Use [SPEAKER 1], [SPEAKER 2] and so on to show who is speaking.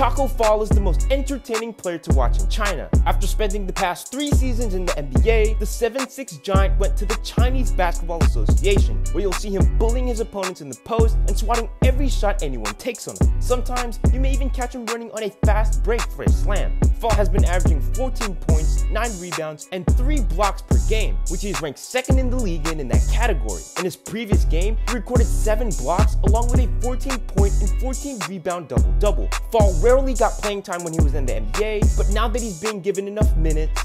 [SPEAKER 1] Tacko Fall is the most entertaining player to watch in China. After spending the past three seasons in the NBA, the 7'6 giant went to the Chinese Basketball Association, where you'll see him bullying his opponents in the post and swatting every shot anyone takes on him. Sometimes, you may even catch him running on a fast break for a slam. Fall has been averaging 14 points, 9 rebounds, and 3 blocks per game, which he is ranked second in the league in in that category. In his previous game, he recorded 7 blocks along with a 14 point and 14 rebound double-double. Fall rarely got playing time when he was in the NBA, but now that he's being given enough minutes,